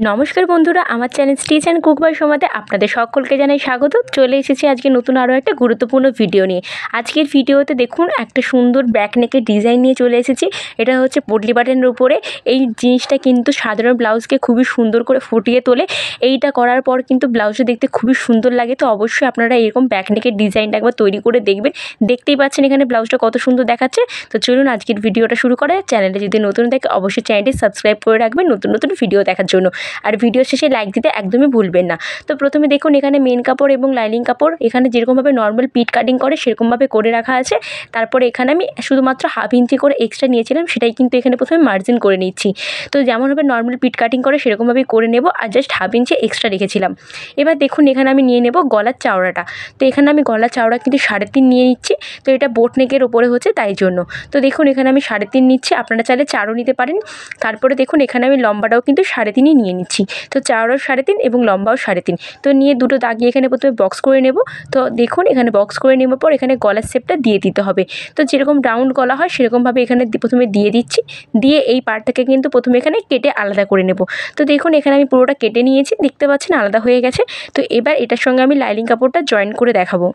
নমস্কার বন্ধুরা, আমার channel stitch and cook by সমাতে আপনাদের সকলকে জানাই স্বাগত। চলে এসেছি আজকে নতুন আরও একটা গুরুত্বপূর্ণ ভিডিও নিয়ে। আজকের ভিডিওতে দেখুন, একটা সুন্দর ব্যাক নেকের ডিজাইন নিয়ে চলে এসেছি। এটা হচ্ছে পটলি বাটনের উপরে। এই জিনিসটা কিন্তু সাধারণ ব্লাউজকে খুবই সুন্দর করে ফুটিয়ে তোলে। এইটা করার পর কিন্তু ব্লাউজটা দেখতে খুবই সুন্দর লাগে। তো অবশ্যই আপনারা এরকম ব্যাক নেকের ডিজাইনটা একবার তৈরি করে দেখবেন। দেখতেই পাচ্ছেন এখানে ব্লাউজটা কত সুন্দর দেখাচ্ছে। তো চলুন আজকের ভিডিওটা শুরু করে চ্যানেলটা যদি নতুন থাকে, অবশ্যই চ্যানেলটি সাবস্ক্রাইব করে রাখবেন নতুন নতুন ভিডিও দেখার জন্য। আর ভিডিও শেষে লাইক দিতে একদমই ভুলবেন না। তো প্রথমে দেখুন এখানে মেন কাপড় এবং লাইনিং কাপড়, এখানে যেরকমভাবে নর্মাল পিট কাটিং করে সেরকমভাবে করে রাখা আছে। তারপরে এখানে আমি শুধুমাত্র হাফ ইঞ্চি করে এক্সট্রা নিয়েছিলাম, সেটাই কিন্তু এখানে প্রথমে মার্জিন করে নিচ্ছি। তো যেমনভাবে নর্মাল পিট কাটিং করে সেরকমভাবেই করে নেব আর জাস্ট হাফ ইঞ্চি এক্সট্রা রেখেছিলাম। এবার দেখুন এখানে আমি নিয়ে নেব গলার চাওড়াটা। তো এখানে আমি গলার চাওড়া কিন্তু সাড়ে তিন নিয়ে নিচ্ছি, তো এটা বোট নেকের ওপরে হচ্ছে তাই জন্য। তো দেখুন এখানে আমি সাড়ে তিন নিচ্ছি, আপনারা চাইলে চারও নিতে পারেন। তারপরে দেখুন এখানে আমি লম্বাটাও কিন্তু সাড়ে তিনই নিয়ে নিচ্ছি। তো চাওড়াও সাড়ে তিন এবং লম্বাও সাড়ে তিন। তো নিয়ে দুটো দাগিয়ে এখানে প্রথমে বক্স করে নেব। তো দেখুন, এখানে বক্স করে নেওয়ার পর এখানে গলার শেপটা দিয়ে দিতে হবে। তো যেরকম রাউন্ড গলা হয়, সেরকমভাবে এখানে প্রথমে দিয়ে দিচ্ছি। দিয়ে এই পার্টটাকে কিন্তু প্রথমে এখানে কেটে আলাদা করে নেব। তো দেখুন, এখানে আমি পুরোটা কেটে নিয়েছি। দেখতে পাচ্ছেন, আলাদা হয়ে গেছে। তো এবার এটার সঙ্গে আমি লাইলিং কাপড়টা জয়েন করে দেখাবো।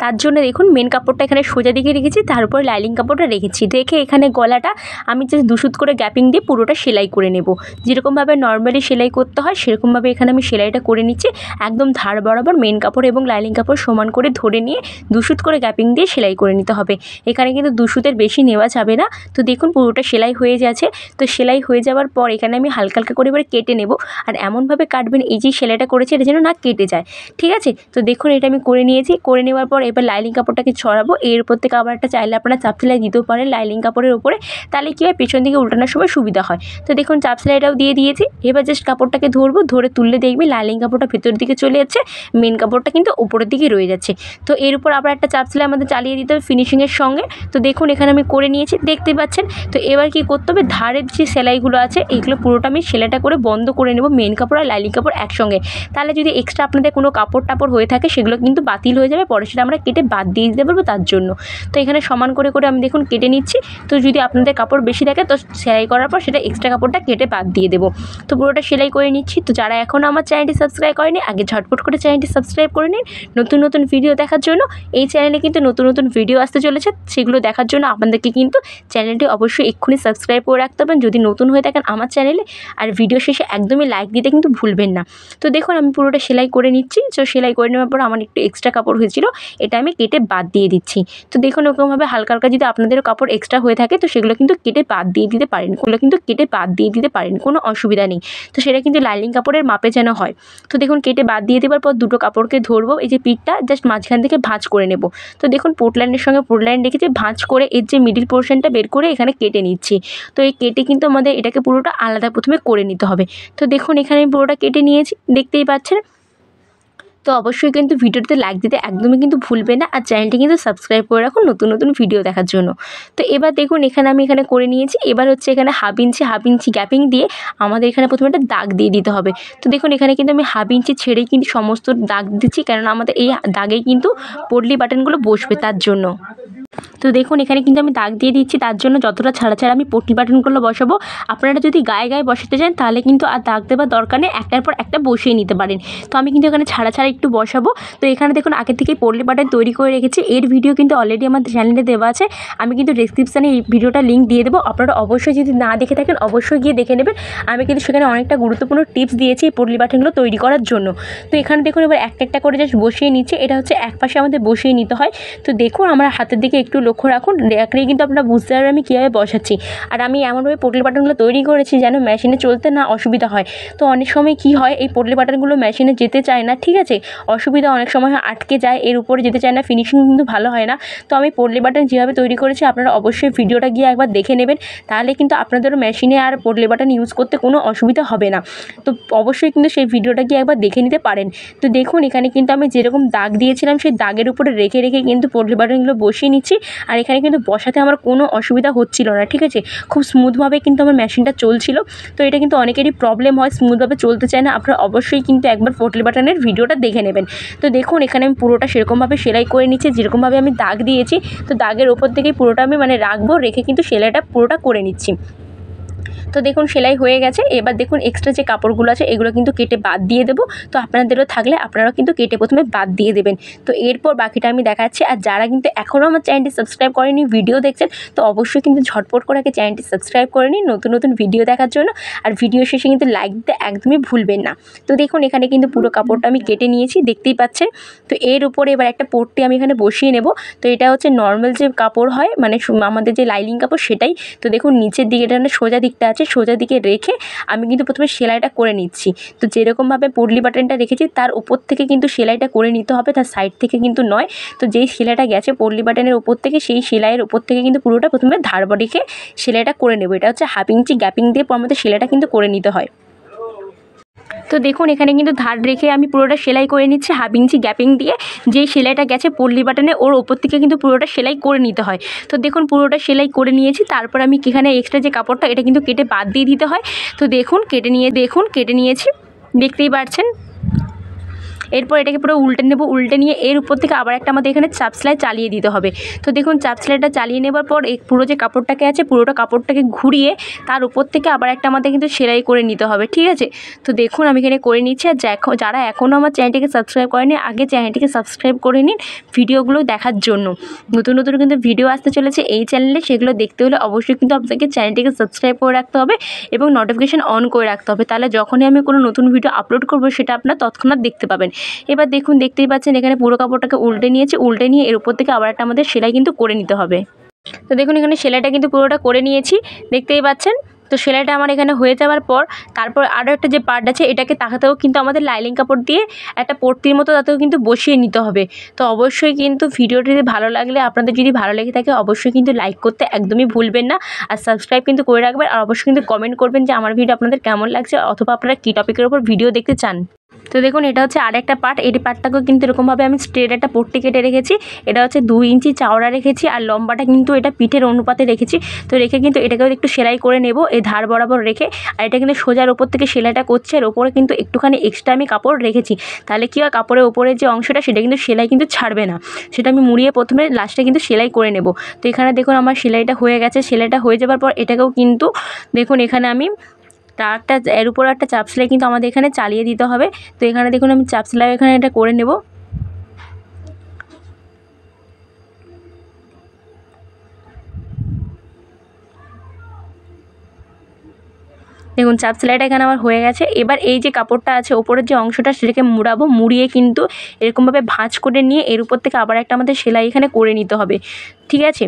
তার জন্য দেখুন মেন কাপড়টা এখানে সোজা দিকে রেখেছি, তার তারপর লাইলিং কাপড়টা রেখেছি। রেখে এখানে গলাটা আমি জাস্ট দুশুত করে গ্যাপিং দিয়ে পুরোটা সেলাই করে নেব। যেরকমভাবে নর্মালি সেলাই করতে হয়, সেরকমভাবে এখানে আমি সেলাইটা করে নিচ্ছি। একদম ধার বরাবর মেন কাপড় এবং লাইলিং কাপড় সমান করে ধরে নিয়ে দুশুত করে গ্যাপিং দিয়ে সেলাই করে নিতে হবে। এখানে কিন্তু দুশুতের বেশি নেওয়া যাবে না। তো দেখুন পুরোটা সেলাই হয়ে যাচ্ছে তো সেলাই হয়ে যাওয়ার পর এখানে আমি হালকা হালকা করে এবার কেটে নেব। আর এমনভাবে কাটবেন এই যে সেলাইটা করেছে এটা যেন না কেটে যায়। ঠিক আছে? তো দেখুন এটা আমি করে নিয়েছি। করে নেওয়ার পর এবার লাইলিং কাপড়টাকে ছড়াবো। এর উপর থেকে আবার একটা চাইলে আপনারা চাপ সেলাই দিতেও পারেন লাইলিং কাপড়ের উপরে। তাহলে কী হয়? পেছন দিকে উল্টানোর সময় সুবিধা হয়। তো দেখুন চাপ সেলাইটাও দিয়ে দিয়েছি। এবার জাস্ট কাপড়টাকে ধরবো, ধরে তুললে দেখবি লাইলিং কাপড়টা ভেতরের দিকে চলে যাচ্ছে মেন কাপড়টা কিন্তু উপরের দিকে রয়ে যাচ্ছে। তো এর উপর আবার একটা চাপ সেলাই আমাদের চালিয়ে দিতে হবে ফিনিশিংয়ের সঙ্গে। তো দেখুন এখানে আমি করে নিয়েছি, দেখতে পাচ্ছেন? তো এবার কি করতে হবে? ধারের যে সেলাইগুলো আছে এইগুলো পুরোটা আমি সেলাইটা করে বন্ধ করে নেব মেন কাপড় আর লাইলিং কাপড় একসঙ্গে। তাহলে যদি এক্সট্রা আপনাদের কোনো কাপড় টাপড় হয়ে থাকে, সেগুলো কিন্তু বাতিল হয়ে যাবে, পরে সেটা আমরা কেটে বাদ দিয়ে দিতে পারব তার জন্য। তো এখানে সমান করে করে আমি দেখুন কেটে নিচ্ছি। তো যদি আপনাদের কাপড় বেশি থাকে, তো সেলাই করার পর সেটা এক্সট্রা কাপড়টা কেটে বাদ দিয়ে দেবো। তো পুরোটা সেলাই করে নিচ্ছি। তো যারা এখনও আমার চ্যানেলটি সাবস্ক্রাইব করেনি, আগে ঝটপট করে চ্যানেলটি সাবস্ক্রাইব করে নিন। নতুন নতুন ভিডিও দেখার জন্য, এই চ্যানেলে কিন্তু নতুন নতুন ভিডিও আসতে চলেছে, সেগুলো দেখার জন্য আপনাদেরকে কিন্তু চ্যানেলটি অবশ্যই এক্ষুনি সাবস্ক্রাইব করে রাখতে হবেন যদি নতুন হয়ে থাকেন আমার চ্যানেলে আর ভিডিও শেষে একদমই লাইক দিতে কিন্তু ভুলবেন না। তো দেখুন, আমি পুরোটা সেলাই করে নিচ্ছি। তো সেলাই করে নেওয়ার পর আমার একটু এক্সট্রা কাপড় হয়েছিল, এটা আমি কেটে বাদ দিয়ে দিচ্ছি। তো দেখুন, ওরকমভাবে হালকা হালকা যদি আপনাদেরও কাপড় এক্সট্রা হয়ে থাকে, তো সেগুলো কিন্তু কেটে বাদ দিয়ে দিতে পারেন। ওগুলো কিন্তু কেটে বাদ দিয়ে দিতে পারেন, কোনো অসুবিধা নেই। তো সেটা কিন্তু লাইলিং কাপড়ের মাপে যেন হয়। তো দেখুন, কেটে বাদ দিয়ে দেওয়ার পর দুটো কাপড়কে ধরবো, এই যে পিঠটা জাস্ট মাঝখান থেকে ভাঁজ করে নেব। তো দেখুন পোর্টলাইনের সঙ্গে পোর্টলাইন রেখেছি ভাঁজ করে এর যে মিডিল পোর্শনটা বের করে এখানে কেটে নিচ্ছি। তো এই কেটে কিন্তু আমাদের এটাকে পুরোটা আলাদা প্রথমে করে নিতে হবে। তো দেখুন, এখানে আমি পুরোটা কেটে নিয়েছি, দেখতেই পাচ্ছেন? তো অবশ্যই কিন্তু ভিডিওতে লাইক দিতে একদমই কিন্তু ভুলবে না আর চ্যানেলটি কিন্তু সাবস্ক্রাইব করে রাখুন নতুন নতুন ভিডিও দেখার জন্য। তো এবার দেখুন এখানে আমি এখানে করে নিয়েছি। এবার হচ্ছে এখানে half inch half inch gapping দিয়ে আমাদের এখানে প্রথমে একটা দাগ দিয়ে দিতে হবে। তো দেখুন এখানে কিন্তু আমি হাফ ইঞ্চি ছেড়েই কিন্তু সমস্ত দাগ দিচ্ছি, কেননা আমাদের এই দাগেই কিন্তু পডলি বাটনগুলো বসবে তার জন্য। তো দেখুন, এখানে কিন্তু আমি দাগ দিয়ে দিচ্ছি। তার জন্য যতটা ছাড়া ছাড়া আমি পটলি বাটনগুলো বসাবো, আপনারা যদি গায়ে গায়ে বসাতে চান, তাহলে কিন্তু আর দাগ দেওয়ার দরকার নেই। একটার পর একটা বসিয়ে নিতে পারেন। তো আমি কিন্তু এখানে ছাড়া ছাড়া একটু বসাবো। তো এখানে দেখুন, আগে থেকেই পটলি বাটন তৈরি করে রেখেছি। এর ভিডিও কিন্তু অলরেডি আমার চ্যানেলে দেওয়া আছে। আমি কিন্তু ডিসক্রিপশানে এই ভিডিওটা লিঙ্ক দিয়ে দেবো। আপনারা অবশ্যই যদি না দেখে থাকেন, অবশ্যই গিয়ে দেখে নেবেন। আমি কিন্তু সেখানে অনেকটা গুরুত্বপূর্ণ টিপস দিয়েছি এই পটলি বাটনগুলো তৈরি করার জন্য। তো এখানে দেখুন, এবার একটা একটা করে জাস্ট বসিয়ে নিচ্ছে। এটা হচ্ছে এক পাশে আমাদের বসিয়ে নিতে হয়। তো দেখুন, আমার হাতের দিকে একটু লক্ষ্য রাখুন রাখলেই কিন্তু আপনারা বুঝতে পারবেন আমি কীভাবে বসাচ্ছি। আর আমি এমনভাবে পটলি বাটনগুলো তৈরি করেছি যেন মেশিনে চলতে না অসুবিধা হয়। তো অনেক সময় কি হয়, এই পটলি বাটনগুলো মেশিনে যেতে চায় না, ঠিক আছে? অসুবিধা অনেক সময় আটকে যায়, এর উপরে যেতে চায় না ফিনিশিং কিন্তু ভালো হয় না। তো আমি পটলি বাটন যেভাবে তৈরি করেছি, আপনারা অবশ্যই ভিডিওটা গিয়ে একবার দেখে নেবেন, তাহলে কিন্তু আপনাদেরও মেশিনে আর পটলি বাটন ইউজ করতে কোনো অসুবিধা হবে না। তো অবশ্যই কিন্তু সেই ভিডিওটা গিয়ে একবার দেখে নিতে পারেন। তো দেখুন, এখানে কিন্তু আমি যেরকম দাগ দিয়েছিলাম, সেই দাগের উপরে রেখে রেখে কিন্তু পটলি বাটনগুলো বসিয়ে নিচ্ছি। আর এখানে কিন্তু বসাতে আমার কোনো অসুবিধা হচ্ছিল না, ঠিক আছে? খুব স্মুথভাবে কিন্তু আমার মেশিনটা চলছিল। তো এটা কিন্তু অনেকেরই প্রবলেম হয় স্মুথভাবে চলতে চায় না। আপনারা অবশ্যই কিন্তু একবার ফোটল বাটনের ভিডিওটা দেখে নেবেন। তো দেখুন, এখানে আমি পুরোটা সেরকমভাবে সেলাই করে নিচ্ছি, যেরকমভাবে আমি দাগ দিয়েছি। তো দাগের ওপর থেকেই পুরোটা আমি মানে রাখব, রেখে কিন্তু সেলাইটা পুরোটা করে নিচ্ছি। তো দেখুন, সেলাই হয়ে গেছে। এবার দেখুন এক্সট্রা যে কাপড়গুলো আছে, এগুলো কিন্তু কেটে বাদ দিয়ে দেবো। তো আপনাদেরও থাকলে আপনারাও কিন্তু কেটে প্রথমে বাদ দিয়ে দেবেন। তো এরপর বাকিটা আমি দেখাচ্ছি। আর যারা কিন্তু এখনও আমার চ্যানেলটি সাবস্ক্রাইব করেনি, ভিডিও দেখছেন, তো অবশ্যই কিন্তু ঝটপট করে আগে চ্যানেলটি সাবস্ক্রাইব করে নিন নতুন নতুন ভিডিও দেখার জন্য। আর ভিডিও শেষে কিন্তু লাইক দিতে একদমই ভুলবেন না। তো দেখুন, এখানে কিন্তু পুরো কাপড়টা আমি কেটে নিয়েছি, দেখতেই পাচ্ছেন। তো এর উপরে এবার একটা পট্টি আমি এখানে বসিয়ে নেব। তো এটা হচ্ছে নর্মাল যে কাপড় হয় মানে আমাদের যে লাইলিং কাপড় সেটাই। তো দেখুন, নিচের দিকে এটা সোজা দিকটা আছে সোজা দিকে রেখে আমি কিন্তু প্রথমে সেলাইটা করে নিচ্ছি। তো যেরকমভাবে পুরলি বাটনটা রেখেছি, তার উপর থেকে কিন্তু সেলাইটা করে নিতে হবে, তার সাইড থেকে কিন্তু নয়। তো যেই সেলাইটা গেছে পরলি বাটনের উপর থেকে, সেই সেলাইয়ের উপর থেকে কিন্তু পুরোটা প্রথমে ধার রেখে সেলাইটা করে নেব। এটা হচ্ছে হাফ ইঞ্চি গ্যাপিং দিয়ে পর মধ্যে সেলাইটা কিন্তু করে নিতে হয়। তো দেখুন, এখানে কিন্তু ধার রেখে আমি পুরোটা সেলাই করে নিচ্ছি, হাফ ইঞ্চি গ্যাপিং দিয়ে। যেই সেলাইটা গেছে পল্লি বাটনে, ওর ওপর থেকে কিন্তু পুরোটা সেলাই করে নিতে হয়। তো দেখুন, পুরোটা সেলাই করে নিয়েছি, তারপর আমি এখানে এক্সট্রা যে কাপড়টা, এটা কিন্তু কেটে বাদ দিয়ে দিতে হয়। তো দেখুন, কেটে নিয়ে, দেখুন, কেটে নিয়েছি। দেখতেই পাচ্ছেন এরপর এটাকে পুরো উল্টে নেব, উল্টে নিয়ে এর উপর থেকে আবার একটা আমাদের এখানে চাপ সেলাই চালিয়ে দিতে হবে। তো দেখুন, চাপ সেলাইটা চালিয়ে নেবার পর এই পুরো যে কাপড়টাকে আছে, পুরোটা কাপড়টাকে ঘুরিয়ে তার উপর থেকে আবার একটা আমাদের কিন্তু সেলাই করে নিতে হবে, ঠিক আছে? তো দেখুন, আমি এখানে করে নিচ্ছি আর যারা এখনও আমার চ্যানেলটিকে সাবস্ক্রাইব করেনি, আগে চ্যানেলটিকে সাবস্ক্রাইব করে নিন ভিডিওগুলো দেখার জন্য। নতুন নতুন কিন্তু ভিডিও আসতে চলেছে এই চ্যানেলে, সেগুলো দেখতে হলে অবশ্যই কিন্তু আপনাকে চ্যানেলটিকে সাবস্ক্রাইব করে রাখতে হবে এবং নোটিফিকেশান অন করে রাখতে হবে। তাহলে যখনই আমি কোনো নতুন ভিডিও আপলোড করব, সেটা আপনার তৎক্ষণাৎ দেখতে পাবেন। এবার দেখুন, দেখতেই পাচ্ছেন এখানে পুরো কাপড়টাকে উল্টে নিয়েছে, উল্টে নিয়ে এর উপর থেকে আবার একটা আমাদের সেলাই কিন্তু করে নিতে হবে। তো দেখুন, এখানে সেলাইটা কিন্তু পুরোটা করে নিয়েছি, দেখতেই পাচ্ছেন? তো সেলাইটা আমার এখানে হয়ে যাওয়ার পর, তারপর আরও একটা যে পার্ট আছে, এটাকে তাকাতেও কিন্তু আমাদের লাইলিং কাপড় দিয়ে একটা পট্টির মতো তাতেও কিন্তু বসিয়ে নিতে হবে। তো অবশ্যই কিন্তু ভিডিওটি ভালো লাগলে, আপনাদের যদি ভালো লেগে থাকে, অবশ্যই কিন্তু লাইক করতে একদমই ভুলবেন না। আর সাবস্ক্রাইব কিন্তু করে রাখবেন, আর অবশ্যই কিন্তু কমেন্ট করবেন যে আমার ভিডিও আপনাদের কেমন লাগছে, অথবা আপনারা কী টপিকের ওপর ভিডিও দেখতে চান। তো দেখুন, এটা হচ্ছে আর একটা পার্ট। এই পার্টটাকেও কিন্তু এরকমভাবে আমি স্ট্রেট একটা পট্টি কেটে রেখেছি। এটা হচ্ছে দুই ইঞ্চি চাওড়া রেখেছি আর লম্বাটা কিন্তু এটা পিঠের অনুপাতে রেখেছি। তো রেখে কিন্তু এটাকেও একটু সেলাই করে নেব এই ধার বরাবর রেখে। আর এটা কিন্তু সোজার ওপর থেকে সেলাইটা করছে আর ওপরে কিন্তু একটুখানি এক্সট্রা আমি কাপড় রেখেছি। তাহলে কী হয়, কাপড়ের ওপরের যে অংশটা, সেটা কিন্তু সেলাই কিন্তু ছাড়বে না। সেটা আমি মুড়িয়ে প্রথমে লাস্টে কিন্তু সেলাই করে নেব। তো এখানে দেখুন, আমার সেলাইটা হয়ে গেছে। সেলাইটা হয়ে যাওয়ার পর এটাকেও কিন্তু দেখুন, এখানে আমি একটা, এর উপর একটা চাপ সেলাই কিন্তু আমাদের এখানে চালিয়ে দিতে হবে। তো এখানে দেখুন আমি চাপ সেলাই এখানে এটা করে নেব। দেখুন, চাপ সেলাইটা এখানে আমার হয়ে গেছে। এবার এই যে কাপড়টা আছে, ওপরের যে অংশটা সেটাকে মুড়াবো, মুড়িয়ে কিন্তু এরকমভাবে ভাঁজ করে নিয়ে এর উপর থেকে আবার একটা আমাদের সেলাই এখানে করে নিতে হবে। ঠিক আছে?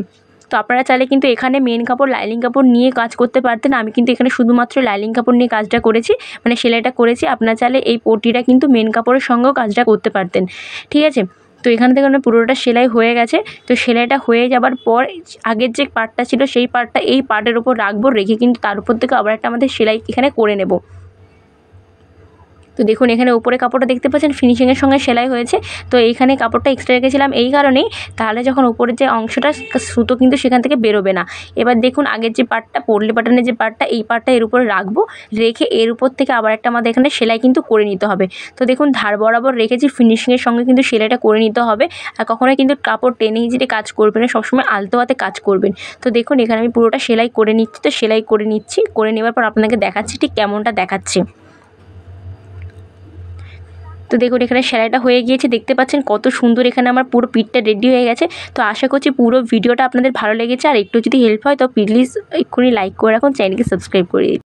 তো আপনারা চাইলে কিন্তু এখানে মেন কাপড় লাইলিং কাপড় নিয়ে কাজ করতে পারতেন। আমি কিন্তু এখানে শুধুমাত্র লাইলিং কাপড় নিয়ে কাজটা করেছি মানে সেলাইটা করেছি। আপনারা চাইলে এই পটিটা কিন্তু মেন কাপড়ের সঙ্গেও কাজটা করতে পারতেন। ঠিক আছে? তো এখান থেকে আমার পুরোটা সেলাই হয়ে গেছে। তো সেলাইটা হয়ে যাবার পর আগের যে পার্টটা ছিল, সেই পার্টটা এই পার্টের ওপর রাখব, রেখে কিন্তু তার উপর থেকে আবার একটা আমাদের সেলাই এখানে করে নেব। তো দেখুন, এখানে উপরে কাপড়টা দেখতে পাচ্ছেন ফিনিশিংয়ের সঙ্গে সেলাই হয়েছে। তো এইখানে কাপড়টা এক্সট্রা রেখেছিলাম এই কারণেই। তাহলে যখন উপরের যে অংশটা, সুতো কিন্তু সেখান থেকে বেরোবে না। এবার দেখুন, আগের যে পার্টটা পড়লে বাটনের যে পার্টটা এই পার্টটা এর উপরে রাখব। রেখে এর উপর থেকে আবার একটা আমাদের এখানে সেলাই কিন্তু করে নিতে হবে। তো দেখুন, ধার বরাবর রেখেছি ফিনিশিংয়ের সঙ্গে কিন্তু সেলাইটা করে নিতে হবে। আর কখনোই কিন্তু কাপড় টেনে হিজড়ে কাজ করবেন না, সবসময় আলতো হাতে কাজ করবেন। তো দেখুন, এখানে আমি পুরোটা সেলাই করে নিচ্ছি, তো সেলাই করে নিচ্ছি। করে নেওয়ার পর আপনাকে দেখাচ্ছি ঠিক কেমনটা দেখাচ্ছে। তো দেখুন, এখানে সেলাইটা হয়ে গিয়েছে। দেখতে পাচ্ছেন কত সুন্দর এখানে আমার পুরো পিঠটা রেডি হয়ে গেছে। তো আশা করছি পুরো ভিডিওটা আপনাদের ভালো লেগেছে। আর একটু যদি হেল্প হয়, তো প্লিজ এক্ষুনি লাইক করে রাখুন চ্যানেলকে সাবস্ক্রাইব করে